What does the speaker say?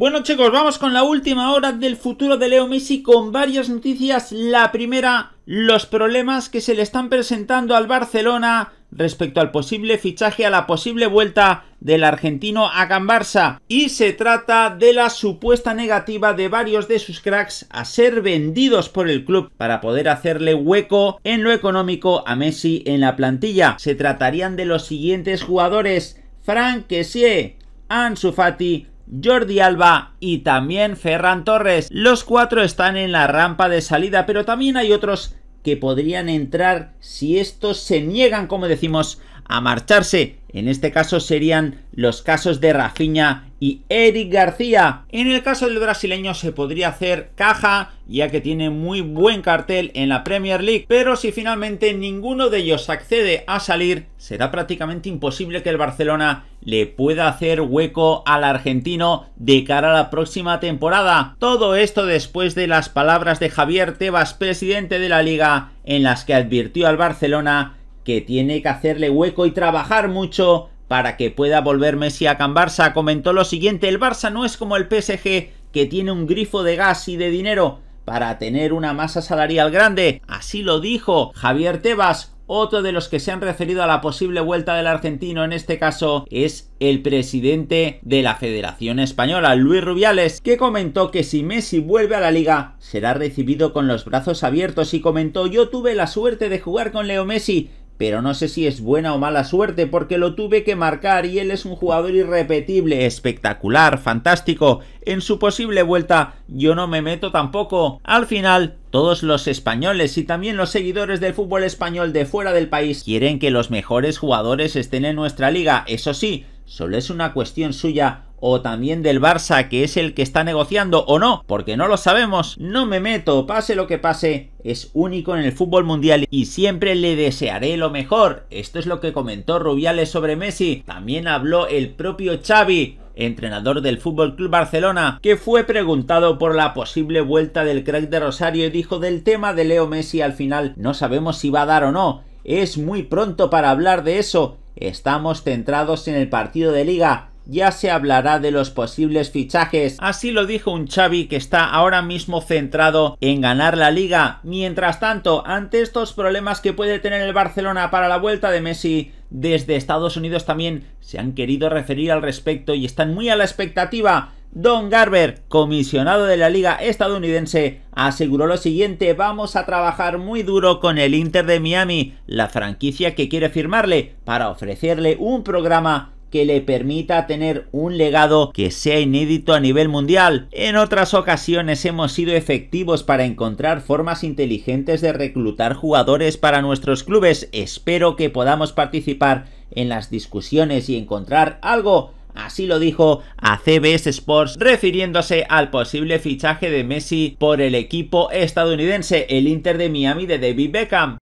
Bueno chicos, vamos con la última hora del futuro de Leo Messi con varias noticias. La primera, los problemas que se le están presentando al Barcelona respecto al posible fichaje, a la posible vuelta del argentino a Barça. Y se trata de la supuesta negativa de varios de sus cracks a ser vendidos por el club para poder hacerle hueco en lo económico a Messi en la plantilla. Se tratarían de los siguientes jugadores. Frank Kessie, Ansu Fati, Jordi Alba y también Ferran Torres. Los cuatro están en la rampa de salida, pero también hay otros que podrían entrar si estos se niegan, como decimos, a marcharse. En este caso serían los casos de Rafinha y Eric García. En el caso del brasileño se podría hacer caja ya que tiene muy buen cartel en la Premier League, pero si finalmente ninguno de ellos accede a salir, será prácticamente imposible que el Barcelona le pueda hacer hueco al argentino de cara a la próxima temporada. Todo esto después de las palabras de Javier Tebas, presidente de la liga, en las que advirtió al Barcelona que tiene que hacerle hueco y trabajar mucho para que pueda volver Messi a Can Barça. Comentó lo siguiente, el Barça no es como el PSG que tiene un grifo de gas y de dinero para tener una masa salarial grande. Así lo dijo Javier Tebas, otro de los que se han referido a la posible vuelta del argentino en este caso es el presidente de la Federación Española, Luis Rubiales, que comentó que si Messi vuelve a la liga será recibido con los brazos abiertos y comentó yo tuve la suerte de jugar con Leo Messi pero no sé si es buena o mala suerte porque lo tuve que marcar y él es un jugador irrepetible, espectacular, fantástico. En su posible vuelta yo no me meto tampoco. Al final, todos los españoles y también los seguidores del fútbol español de fuera del país quieren que los mejores jugadores estén en nuestra liga. Eso sí, solo es una cuestión suya o también del Barça que es el que está negociando o no, porque no lo sabemos, no me meto, pase lo que pase, es único en el fútbol mundial y siempre le desearé lo mejor. Esto es lo que comentó Rubiales sobre Messi, también habló el propio Xavi, entrenador del Fútbol Club Barcelona, que fue preguntado por la posible vuelta del crack de Rosario y dijo del tema de Leo Messi al final no sabemos si va a dar o no. Es muy pronto para hablar de eso. Estamos centrados en el partido de liga ya se hablará de los posibles fichajes. Así lo dijo un Xavi que está ahora mismo centrado en ganar la liga. Mientras tanto, ante estos problemas que puede tener el Barcelona para la vuelta de Messi, desde Estados Unidos también se han querido referir al respecto y están muy a la expectativa. Don Garber, comisionado de la liga estadounidense, aseguró lo siguiente, vamos a trabajar muy duro con el Inter de Miami, la franquicia que quiere firmarle, para ofrecerle un programa que le permita tener un legado que sea inédito a nivel mundial. En otras ocasiones hemos sido efectivos para encontrar formas inteligentes de reclutar jugadores para nuestros clubes. Espero que podamos participar en las discusiones y encontrar algo Así lo dijo a CBS Sports refiriéndose al posible fichaje de Messi por el equipo estadounidense, el Inter de Miami de David Beckham.